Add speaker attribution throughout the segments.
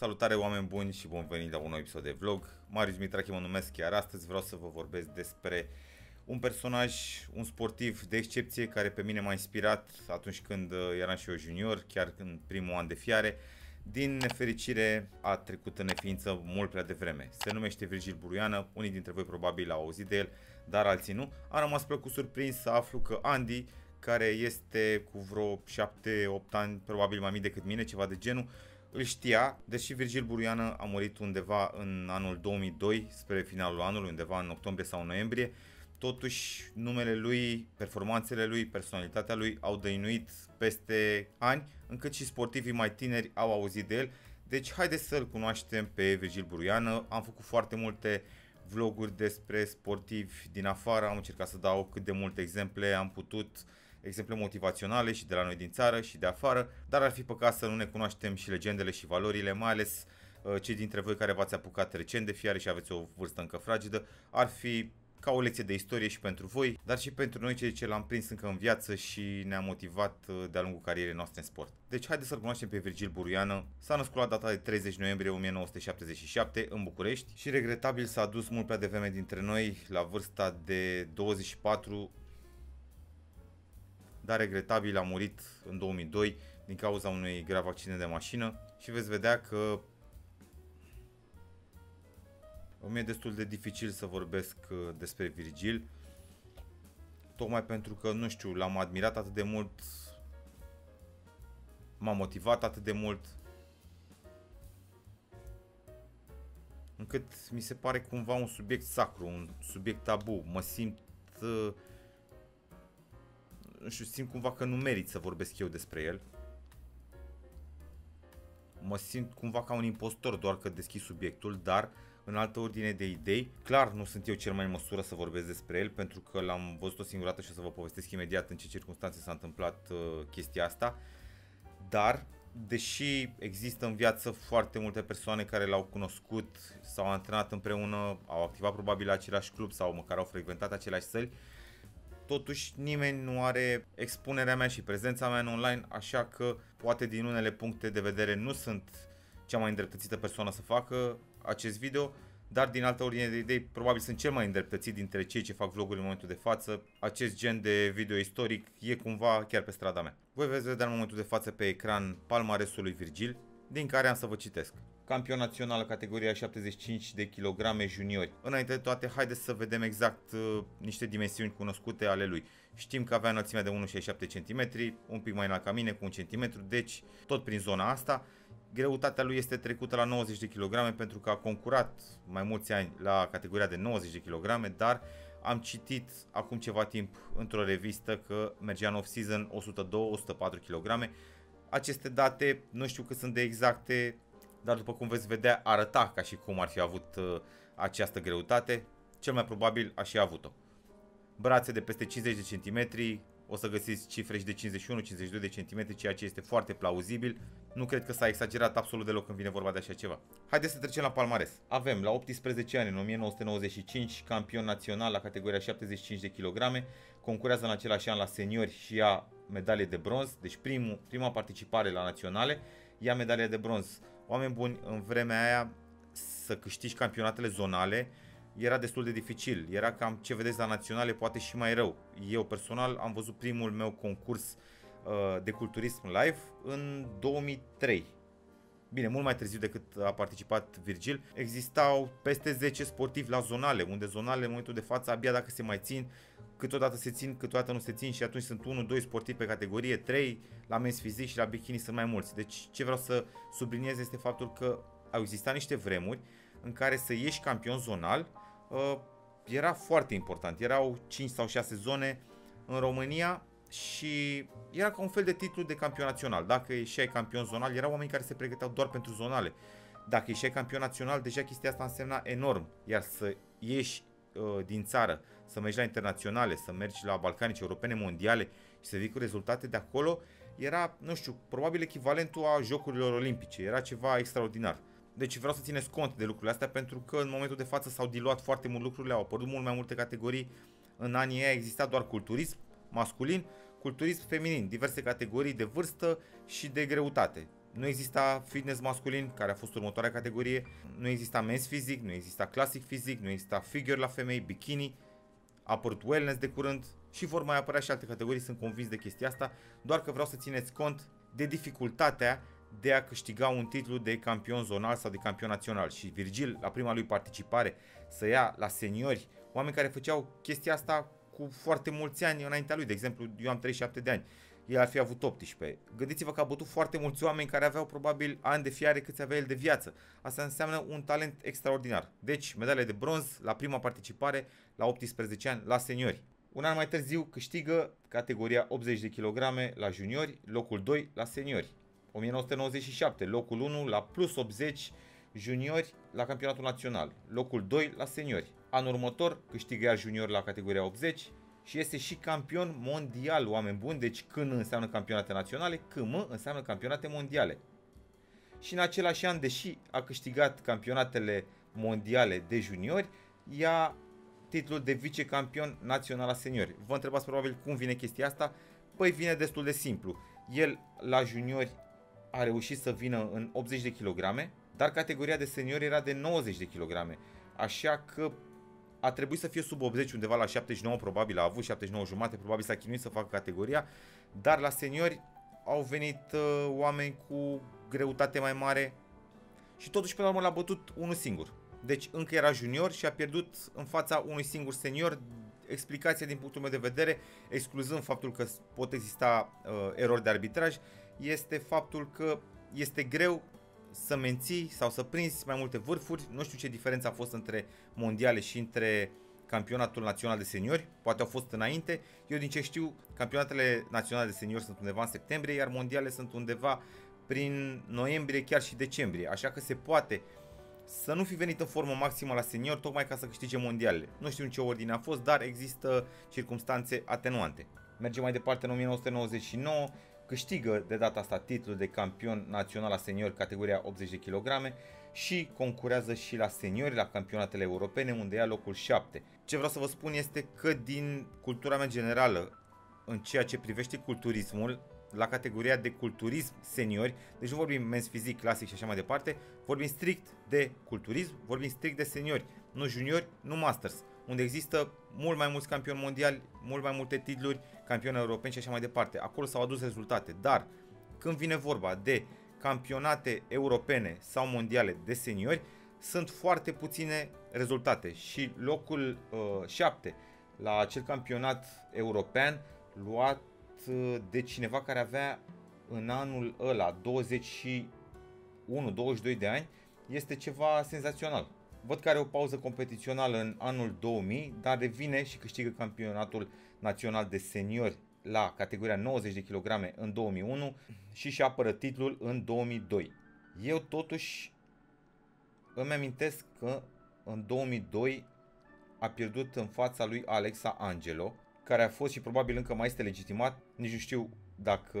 Speaker 1: Salutare oameni buni și bun venit la un nou episod de vlog. Marius Mitrache mă numesc, chiar astăzi vreau să vă vorbesc despre un personaj, un sportiv de excepție care pe mine m-a inspirat atunci când uh, eram și eu junior, chiar în primul an de fiare. Din nefericire a trecut în neființă mult prea devreme. Se numește Virgil Buruiană, unii dintre voi probabil au auzit de el, dar alții nu. Am rămas plăcut surprins să aflu că Andy, care este cu vreo 7-8 ani, probabil mai mic decât mine, ceva de genul, îl știa, deși Virgil Buruiană a murit undeva în anul 2002, spre finalul anului, undeva în octombrie sau noiembrie, totuși numele lui, performanțele lui, personalitatea lui au dăinuit peste ani, încât și sportivii mai tineri au auzit de el. Deci haideți să-l cunoaștem pe Virgil Buruiană. Am făcut foarte multe vloguri despre sportivi din afară, am încercat să dau cât de multe exemple am putut, exemple motivaționale și de la noi din țară și de afară, dar ar fi păcat să nu ne cunoaștem și legendele și valorile, mai ales uh, cei dintre voi care v-ați apucat recent de fiare și aveți o vârstă încă fragedă, ar fi ca o lecție de istorie și pentru voi, dar și pentru noi cei ce l-am prins încă în viață și ne-a motivat uh, de-a lungul carierei noastre în sport. Deci haideți să-l cunoaștem pe Virgil Buruiană. S-a născut la data de 30 noiembrie 1977 în București și regretabil s-a dus mult prea devreme dintre noi la vârsta de 24 dar regretabil a murit în 2002 din cauza unui grav accident de mașină și veți vedea că îmi e destul de dificil să vorbesc uh, despre Virgil, tocmai pentru că, nu știu, l-am admirat atât de mult, m-a motivat atât de mult, încât mi se pare cumva un subiect sacru, un subiect tabu. Mă simt, uh, nu știu, simt cumva că nu merit să vorbesc eu despre el. Mă simt cumva ca un impostor doar că deschid subiectul, dar uh, în altă ordine de idei. Clar, nu sunt eu cel mai în măsură să vorbesc despre el, pentru că l-am văzut o singură dată și o să vă povestesc imediat în ce circunstanțe s-a întâmplat uh, chestia asta. Dar, deși există în viață foarte multe persoane care l-au cunoscut, s-au antrenat împreună, au activat probabil la același club sau măcar au frecventat aceleași săli, totuși nimeni nu are expunerea mea și prezența mea în online, așa că poate din unele puncte de vedere nu sunt cea mai îndreptățită persoană să facă acest video, dar din altă ordine de idei, probabil sunt cel mai îndreptățit dintre cei ce fac vloguri în momentul de față. Acest gen de video istoric e cumva chiar pe strada mea. Voi veți vedea în momentul de față pe ecran palmaresul lui Virgil, din care am să vă citesc. Campion național categoria 75 de kilograme juniori. Înainte de toate, haideți să vedem exact uh, niște dimensiuni cunoscute ale lui. Știm că avea înălțimea de 1,67 cm, un pic mai înalt ca mine, cu 1 cm, deci tot prin zona asta. Greutatea lui este trecută la 90 de kg pentru că a concurat mai mulți ani la categoria de 90 de kg, dar am citit acum ceva timp într-o revistă că mergea în off-season 102-104 kg. Aceste date nu știu cât sunt de exacte, dar după cum veți vedea arăta ca și cum ar fi avut uh, această greutate. Cel mai probabil a și avut-o. Brațe de peste 50 de centimetri, o să găsiți cifre și de 51-52 de centimetri, ceea ce este foarte plauzibil. Nu cred că s-a exagerat absolut deloc când vine vorba de așa ceva. Haideți să trecem la palmares. Avem la 18 ani, în 1995, campion național la categoria 75 de kg, concurează în același an la seniori și ia medalie de bronz, deci primul, prima participare la naționale, ia medalie de bronz. Oameni buni, în vremea aia să câștigi campionatele zonale, era destul de dificil. Era cam ce vedeți la naționale, poate și mai rău. Eu personal am văzut primul meu concurs uh, de culturism live în 2003. Bine, mult mai târziu decât a participat Virgil, existau peste 10 sportivi la zonale, unde zonale în momentul de față abia dacă se mai țin, câteodată se țin, câteodată nu se țin și atunci sunt 1-2 sportivi pe categorie, 3 la mens fizic și la bikini sunt mai mulți. Deci ce vreau să subliniez este faptul că au existat niște vremuri în care să ieși campion zonal uh, era foarte important. Erau 5 sau 6 zone în România și era ca un fel de titlu de campion național. Dacă ieșeai campion zonal, erau oameni care se pregăteau doar pentru zonale. Dacă ieșeai campion național, deja chestia asta însemna enorm. Iar să ieși uh, din țară, să mergi la internaționale, să mergi la balcanice, europene, mondiale și să vii cu rezultate de acolo, era, nu știu, probabil echivalentul a Jocurilor Olimpice. Era ceva extraordinar. Deci vreau să țineți cont de lucrurile astea pentru că în momentul de față s-au diluat foarte mult lucrurile, au apărut mult mai multe categorii. În anii ei exista doar culturism masculin, culturism feminin, diverse categorii de vârstă și de greutate. nu exista fitness masculin, care a fost următoarea categorie, nu exista men's fizic, nu exista classic fizic, nu exista figure la femei, bikini, a apărut wellness de curând și vor mai apărea și alte categorii, sunt convins de chestia asta, doar că vreau să țineți cont de dificultatea de a câștiga un titlu de campion zonal sau de campion național. Și Virgil, la prima lui participare, să ia la seniori, oameni care făceau chestia asta cu foarte mulți ani înaintea lui. De exemplu, eu am 37 de ani el ar fi avut 18. Gândiți-vă că a bătut foarte mulți oameni care aveau probabil ani de fiare câți avea el de viață. Asta înseamnă un talent extraordinar. Deci, medalie de bronz la prima participare la 18 ani la seniori. Un an mai târziu câștigă categoria 80 de kg la juniori, locul 2 la seniori. 1997, locul 1 la plus 80 juniori la campionatul național, locul 2 la seniori. Anul următor câștigă iar junior la categoria 80, și este și campion mondial, oameni buni. Deci când înseamnă campionate naționale, când înseamnă campionate mondiale. Și în același an, deși a câștigat campionatele mondiale de juniori, ia titlul de vicecampion național la seniori. Vă întrebați probabil cum vine chestia asta? Păi vine destul de simplu. El la juniori a reușit să vină în 80 de kg, dar categoria de seniori era de 90 de kg. Așa că a trebuit să fie sub 80 undeva la 79 probabil, a avut 79 jumate, probabil s-a chinuit să facă categoria, dar la seniori au venit uh, oameni cu greutate mai mare și totuși pe la urmă l-a bătut unul singur. Deci încă era junior și a pierdut în fața unui singur senior. Explicația din punctul meu de vedere, excluzând faptul că pot exista uh, erori de arbitraj, este faptul că este greu să menții sau să prinzi mai multe vârfuri. Nu știu ce diferență a fost între mondiale și între campionatul național de seniori, poate au fost înainte. Eu din ce știu, campionatele naționale de seniori sunt undeva în septembrie, iar mondiale sunt undeva prin noiembrie, chiar și decembrie. Așa că se poate să nu fi venit în formă maximă la senior tocmai ca să câștige mondialele. Nu știu în ce ordine a fost, dar există circumstanțe atenuante. Mergem mai departe în 1999, câștigă de data asta titlul de campion național la seniori categoria 80 de kg și concurează și la seniori la campionatele europene unde ia locul 7. Ce vreau să vă spun este că din cultura mea generală în ceea ce privește culturismul, la categoria de culturism seniori, deci nu vorbim mens fizic, clasic și așa mai departe, vorbim strict de culturism, vorbim strict de seniori, nu juniori, nu masters unde există mult mai mulți campioni mondiali, mult mai multe titluri, campioni europeni și așa mai departe. Acolo s-au adus rezultate, dar când vine vorba de campionate europene sau mondiale de seniori, sunt foarte puține rezultate și locul uh, 7 la acel campionat european luat uh, de cineva care avea în anul ăla 21-22 de ani este ceva senzațional. Văd că are o pauză competițională în anul 2000, dar revine și câștigă campionatul național de seniori la categoria 90 de kg în 2001 și și apără titlul în 2002. Eu totuși îmi amintesc că în 2002 a pierdut în fața lui Alexa Angelo, care a fost și probabil încă mai este legitimat, nici nu știu dacă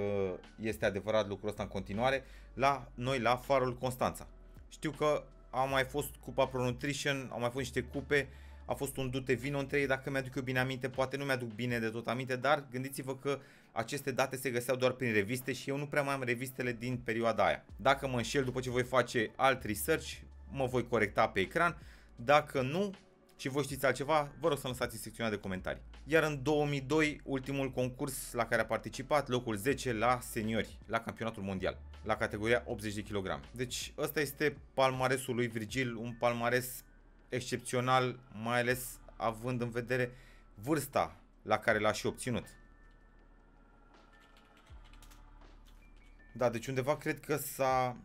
Speaker 1: este adevărat lucrul ăsta în continuare, la noi la Farul Constanța. Știu că a mai fost cupa Pro Nutrition, au mai fost niște cupe, a fost un dute vino între ei, dacă mi-aduc eu bine aminte, poate nu mi-aduc bine de tot aminte, dar gândiți-vă că aceste date se găseau doar prin reviste și eu nu prea mai am revistele din perioada aia. Dacă mă înșel după ce voi face alt research, mă voi corecta pe ecran, dacă nu, și voi știți altceva, vă rog să lăsați în secțiunea de comentarii. Iar în 2002, ultimul concurs la care a participat, locul 10 la seniori, la campionatul mondial la categoria 80 de kg. Deci ăsta este palmaresul lui Virgil, un palmares excepțional, mai ales având în vedere vârsta la care l-a și obținut. Da, deci undeva cred că s-a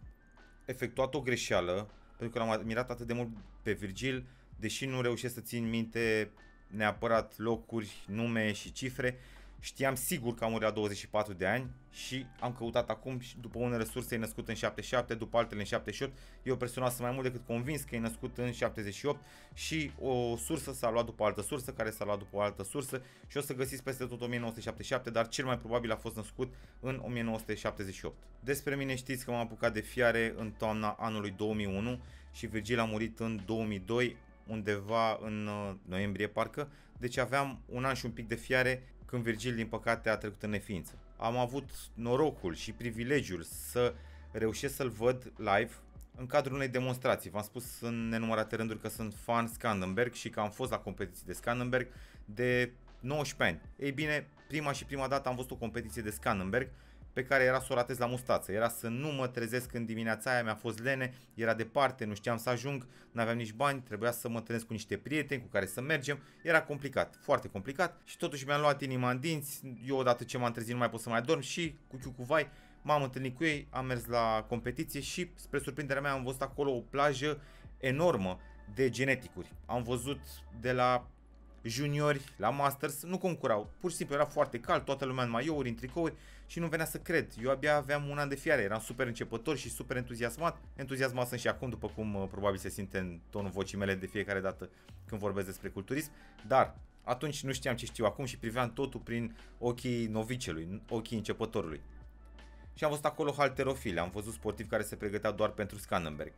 Speaker 1: efectuat o greșeală, pentru că l-am admirat atât de mult pe Virgil, deși nu reușesc să țin minte neapărat locuri, nume și cifre, Știam sigur că a murit la 24 de ani și am căutat acum și după unele resurse e născut în 77, după altele în 78. Eu personal sunt mai mult decât convins că e născut în 78 și o sursă s-a luat după o altă sursă, care s-a luat după o altă sursă și o să găsiți peste tot 1977, dar cel mai probabil a fost născut în 1978. Despre mine știți că m-am apucat de fiare în toamna anului 2001 și Virgil a murit în 2002, undeva în uh, noiembrie parcă, deci aveam un an și un pic de fiare când Virgil din păcate a trecut în neființă. Am avut norocul și privilegiul să reușesc să-l văd live în cadrul unei demonstrații. V-am spus în nenumărate rânduri că sunt fan Scandenberg și că am fost la competiții de Scandenberg de 19 ani. Ei bine, prima și prima dată am văzut o competiție de Scandenberg pe care era să o ratez la mustață. Era să nu mă trezesc în dimineața aia, mi-a fost lene, era departe, nu știam să ajung, nu aveam nici bani, trebuia să mă întâlnesc cu niște prieteni cu care să mergem. Era complicat, foarte complicat și totuși mi-am luat inima în dinți. Eu odată ce m-am trezit nu mai pot să mai dorm și cu Chiu cu Vai m-am întâlnit cu ei, am mers la competiție și spre surprinderea mea am văzut acolo o plajă enormă de geneticuri. Am văzut de la juniori, la masters, nu concurau. Pur și simplu era foarte cald, toată lumea în maiouri, în tricouri și nu venea să cred. Eu abia aveam un an de fiare, eram super începător și super entuziasmat. Entuziasmat sunt și acum, după cum uh, probabil se simte în tonul vocii mele de fiecare dată când vorbesc despre culturism. Dar atunci nu știam ce știu acum și priveam totul prin ochii novicelui, ochii începătorului. Și am văzut acolo halterofile, am văzut sportivi care se pregăteau doar pentru Scandenberg.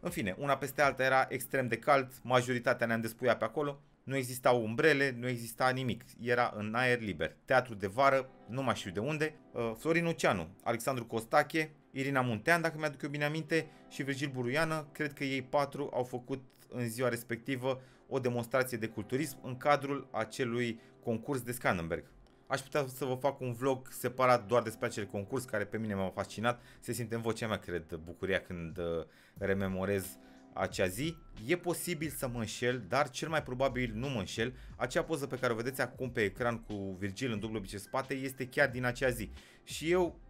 Speaker 1: În fine, una peste alta era extrem de cald, majoritatea ne-am despuiat pe acolo, nu existau umbrele, nu exista nimic, era în aer liber. Teatru de vară, nu mai știu de unde, uh, Florin Oceanu, Alexandru Costache, Irina Muntean, dacă mi-aduc eu bine aminte, și Virgil Buruiană, cred că ei patru au făcut în ziua respectivă o demonstrație de culturism în cadrul acelui concurs de Scandenberg. Aș putea să vă fac un vlog separat doar despre acel concurs care pe mine m-a fascinat. Se simte în vocea mea, cred, bucuria când uh, rememorez acea zi. E posibil să mă înșel, dar cel mai probabil nu mă înșel. Acea poză pe care o vedeți acum pe ecran cu Virgil în dublu bice spate este chiar din acea zi. Și eu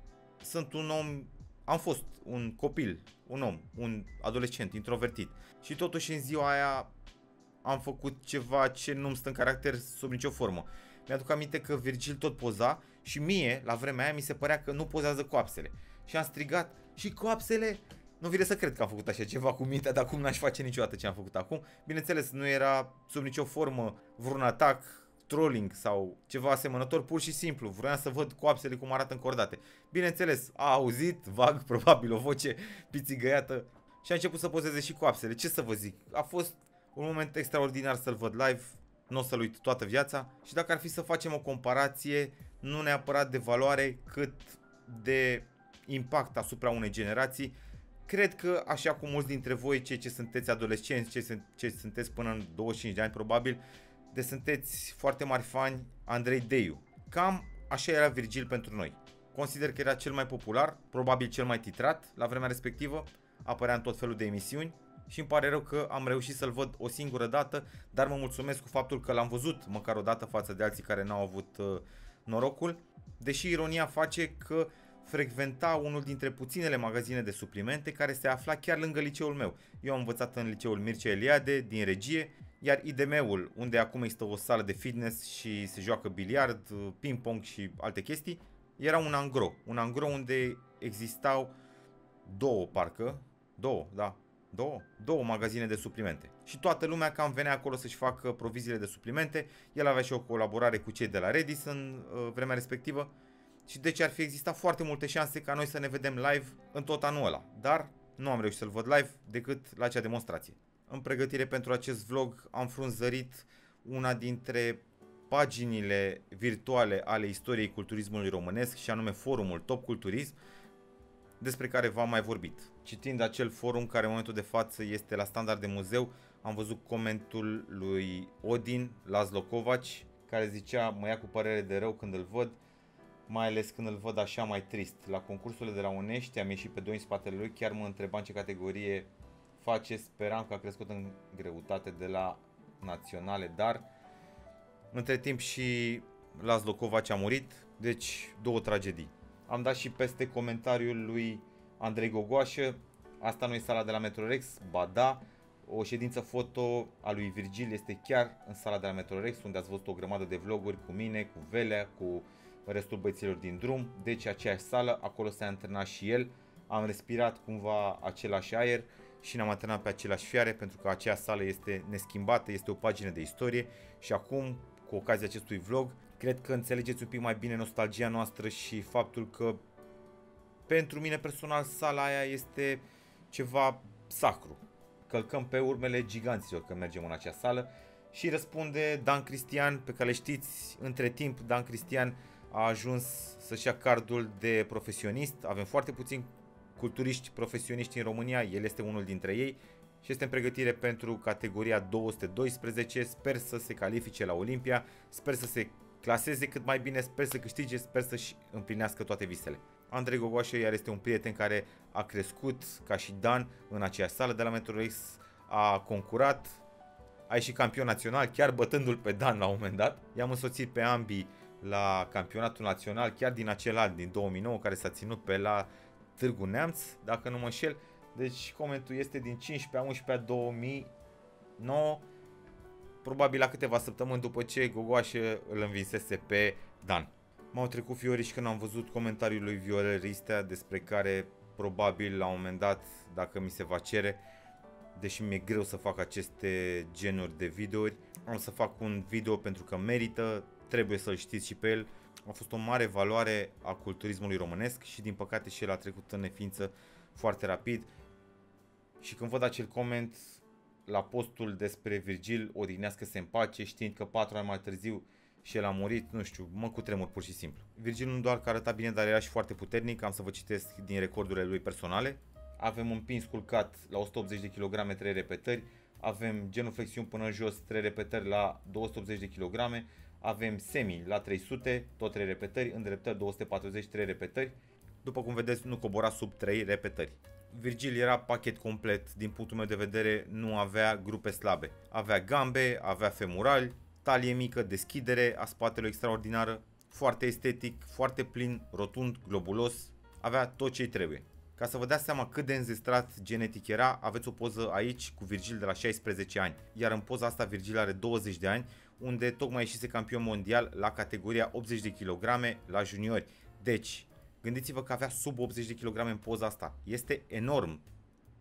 Speaker 1: sunt un om, am fost un copil, un om, un adolescent introvertit. Și totuși în ziua aia am făcut ceva ce nu-mi stă în caracter sub nicio formă. Mi-aduc aminte că Virgil tot poza și mie, la vremea aia, mi se părea că nu pozează coapsele. Și am strigat, și coapsele? Nu vine să cred că am făcut așa ceva cu mintea, dar acum n-aș face niciodată ce am făcut acum. Bineînțeles, nu era sub nicio formă vreun atac, trolling sau ceva asemănător, pur și simplu. Vreau să văd coapsele cum arată încordate. Bineînțeles, a auzit, vag, probabil o voce pițigăiată și a început să pozeze și coapsele. Ce să vă zic? A fost un moment extraordinar să-l văd live nu o să-l uit toată viața și dacă ar fi să facem o comparație, nu neapărat de valoare, cât de impact asupra unei generații, cred că, așa cum mulți dintre voi, cei ce sunteți adolescenți, cei ce, ce sunteți până în 25 de ani probabil, de sunteți foarte mari fani Andrei Deiu. Cam așa era Virgil pentru noi. Consider că era cel mai popular, probabil cel mai titrat la vremea respectivă, apărea în tot felul de emisiuni și îmi pare rău că am reușit să-l văd o singură dată, dar mă mulțumesc cu faptul că l-am văzut măcar o dată față de alții care n-au avut uh, norocul, deși ironia face că frecventa unul dintre puținele magazine de suplimente care se afla chiar lângă liceul meu. Eu am învățat în liceul Mircea Eliade din regie, iar IDM-ul, unde acum există o sală de fitness și se joacă biliard, uh, ping-pong și alte chestii, era un angro. Un angro unde existau două parcă, două, da, Două? Două magazine de suplimente. Și toată lumea cam venea acolo să-și facă proviziile de suplimente. El avea și o colaborare cu cei de la Redis în uh, vremea respectivă. Și deci ar fi existat foarte multe șanse ca noi să ne vedem live în tot anul ăla. Dar nu am reușit să-l văd live decât la acea demonstrație. În pregătire pentru acest vlog am frunzărit una dintre paginile virtuale ale istoriei culturismului românesc și anume forumul Top Culturism despre care v-am mai vorbit. Citind acel forum care în momentul de față este la standard de muzeu, am văzut comentul lui Odin Laszlo Kovac, care zicea mă ia cu părere de rău când îl văd, mai ales când îl văd așa mai trist. La concursurile de la Unești am ieșit pe doi în spatele lui, chiar mă întreba în ce categorie face, speram că a crescut în greutate de la naționale, dar între timp și Laszlo Kovac a murit, deci două tragedii. Am dat și peste comentariul lui Andrei Gogoașă. Asta nu e sala de la Metrorex, ba da. O ședință foto a lui Virgil este chiar în sala de la Metrorex, unde ați văzut o grămadă de vloguri cu mine, cu Velea, cu restul băieților din drum. Deci aceeași sală, acolo s-a antrenat și el. Am respirat cumva același aer și ne-am antrenat pe același fiare pentru că aceea sală este neschimbată, este o pagină de istorie și acum, cu ocazia acestui vlog, Cred că înțelegeți un pic mai bine nostalgia noastră și faptul că pentru mine personal sala aia este ceva sacru. Călcăm pe urmele giganților când mergem în acea sală și răspunde Dan Cristian, pe care le știți, între timp Dan Cristian a ajuns să-și ia cardul de profesionist, avem foarte puțin culturiști profesioniști în România, el este unul dintre ei și este în pregătire pentru categoria 212. Sper să se califice la Olimpia, sper să se claseze cât mai bine, sper să câștige, sper să-și împlinească toate visele. Andrei Gogoașă iar este un prieten care a crescut ca și Dan în aceeași sală de la Metro X, a concurat, a ieșit campion național, chiar bătându-l pe Dan la un moment dat. I-am însoțit pe ambii la campionatul național, chiar din acel an, din 2009, care s-a ținut pe la Târgu Neamț, dacă nu mă înșel. Deci comentul este din 15 a 11 a 2009, probabil la câteva săptămâni după ce Gogoașă îl învinsese pe Dan. M-au trecut fioriși și când am văzut comentariul lui Viorel Ristea despre care probabil la un moment dat, dacă mi se va cere, deși mi-e greu să fac aceste genuri de videouri, am să fac un video pentru că merită, trebuie să-l știți și pe el. A fost o mare valoare a culturismului românesc și din păcate și el a trecut în neființă foarte rapid. Și când văd acel coment la postul despre Virgil, odihnească-se în pace, știind că patru ani mai târziu și el a murit, nu știu, mă cutremur pur și simplu. Virgil nu doar că arăta bine, dar era și foarte puternic, am să vă citesc din recordurile lui personale. Avem un pin sculcat la 180 de kg, 3 repetări, avem genuflexiuni până jos, 3 repetări la 280 de kg, avem semi la 300, tot 3 repetări, îndreptări 240, 3 repetări. După cum vedeți, nu cobora sub 3 repetări. Virgil era pachet complet, din punctul meu de vedere, nu avea grupe slabe. Avea gambe, avea femurali, talie mică, deschidere a spatelui extraordinară, foarte estetic, foarte plin, rotund, globulos, avea tot ce trebuie. Ca să vă dați seama cât de înzestrat genetic era, aveți o poză aici cu Virgil de la 16 ani, iar în poza asta Virgil are 20 de ani, unde tocmai ieșise campion mondial la categoria 80 de kg la juniori. Deci, gândiți-vă că avea sub 80 de kg în poza asta. Este enorm.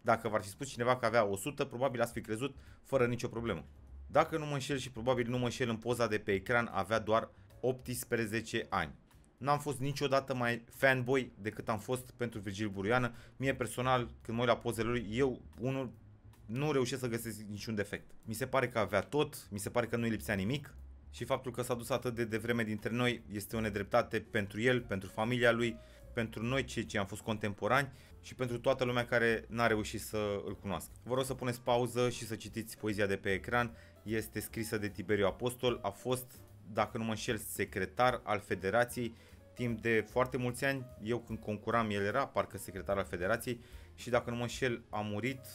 Speaker 1: Dacă v-ar fi spus cineva că avea 100, probabil ați fi crezut fără nicio problemă. Dacă nu mă înșel și probabil nu mă înșel în poza de pe ecran, avea doar 18 ani. N-am fost niciodată mai fanboy decât am fost pentru Virgil Buruiană. Mie personal, când mă uit la pozele lui, eu unul nu reușesc să găsesc niciun defect. Mi se pare că avea tot, mi se pare că nu-i lipsea nimic și faptul că s-a dus atât de devreme dintre noi este o nedreptate pentru el, pentru familia lui, pentru noi cei ce am fost contemporani și pentru toată lumea care n-a reușit să îl cunoască. Vă rog să puneți pauză și să citiți poezia de pe ecran. Este scrisă de Tiberiu Apostol, a fost, dacă nu mă înșel, secretar al Federației timp de foarte mulți ani. Eu când concuram, el era parcă secretar al Federației și dacă nu mă înșel, a murit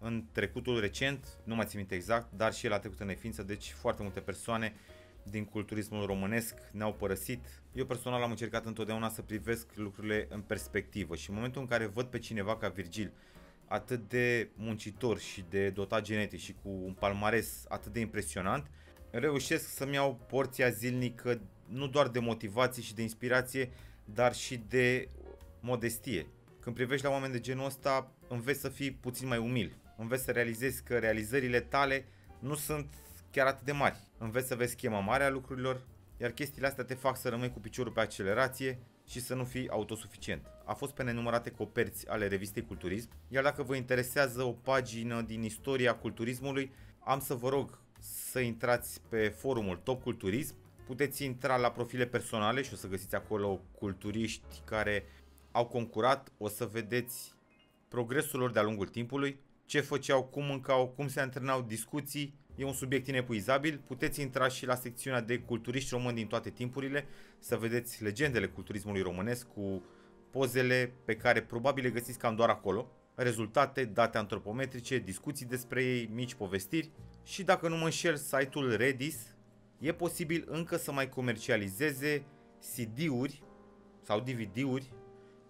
Speaker 1: în trecutul recent, nu mai țin minte exact, dar și el a trecut în neființă, deci foarte multe persoane din culturismul românesc ne-au părăsit. Eu personal am încercat întotdeauna să privesc lucrurile în perspectivă și în momentul în care văd pe cineva ca Virgil atât de muncitor și de dotat genetic și cu un palmares atât de impresionant, reușesc să-mi iau porția zilnică nu doar de motivație și de inspirație, dar și de modestie. Când privești la oameni de genul ăsta, înveți să fii puțin mai umil. Înveți să realizezi că realizările tale nu sunt chiar atât de mari. Înveți să vezi schema mare a lucrurilor, iar chestiile astea te fac să rămâi cu piciorul pe accelerație și să nu fii autosuficient. A fost pe nenumărate coperți ale revistei Culturism, iar dacă vă interesează o pagină din istoria culturismului, am să vă rog să intrați pe forumul Top Culturism, puteți intra la profile personale și o să găsiți acolo culturiști care au concurat, o să vedeți progresul lor de-a lungul timpului, ce făceau, cum mâncau, cum se antrenau, discuții. E un subiect inepuizabil. Puteți intra și la secțiunea de culturiști români din toate timpurile, să vedeți legendele culturismului românesc cu pozele pe care probabil le găsiți cam doar acolo, rezultate, date antropometrice, discuții despre ei, mici povestiri și dacă nu mă înșel, site-ul Redis e posibil încă să mai comercializeze CD-uri sau DVD-uri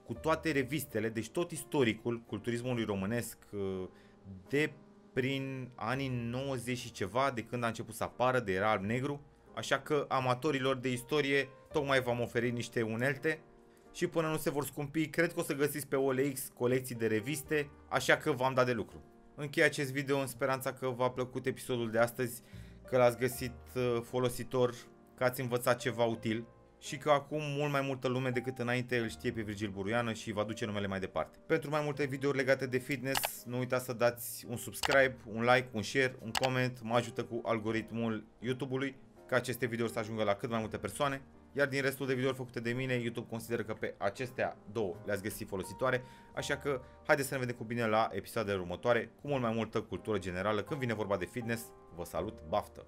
Speaker 1: cu toate revistele, deci tot istoricul culturismului românesc uh, de prin anii 90 și ceva, de când a început să apară, de era alb-negru. Așa că amatorilor de istorie tocmai v-am oferit niște unelte și până nu se vor scumpi, cred că o să găsiți pe OLX colecții de reviste, așa că v-am dat de lucru. Închei acest video în speranța că v-a plăcut episodul de astăzi, că l-ați găsit uh, folositor, că ați învățat ceva util și că acum mult mai multă lume decât înainte îl știe pe Virgil Buruiană și va duce numele mai departe. Pentru mai multe videouri legate de fitness, nu uitați să dați un subscribe, un like, un share, un comment, mă ajută cu algoritmul YouTube-ului ca aceste videouri să ajungă la cât mai multe persoane. Iar din restul de videouri făcute de mine, YouTube consideră că pe acestea două le-ați găsit folositoare, așa că haideți să ne vedem cu bine la episoadele următoare, cu mult mai multă cultură generală când vine vorba de fitness. Vă salut, baftă!